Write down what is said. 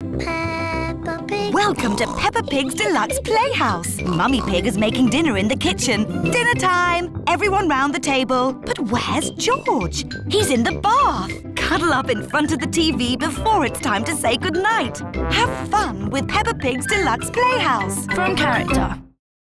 Peppa Pig. Welcome to Peppa Pig's Deluxe Playhouse. Mummy Pig is making dinner in the kitchen. Dinner time! Everyone round the table. But where's George? He's in the bath. Cuddle up in front of the TV before it's time to say goodnight. Have fun with Peppa Pig's Deluxe Playhouse. From character.